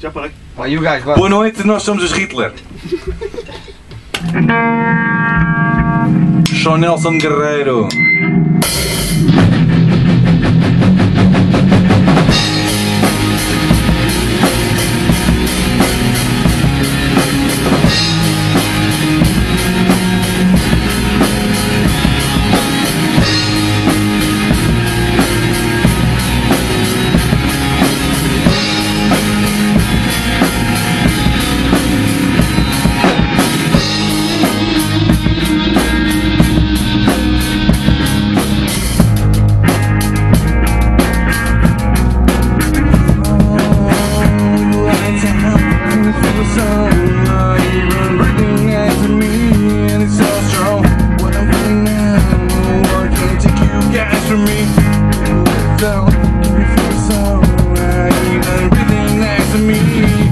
Já falei. Vai, e o gajo, vai. Boa noite, nós somos os Hitler. Sou Nelson Guerreiro. so I keep everything next to me.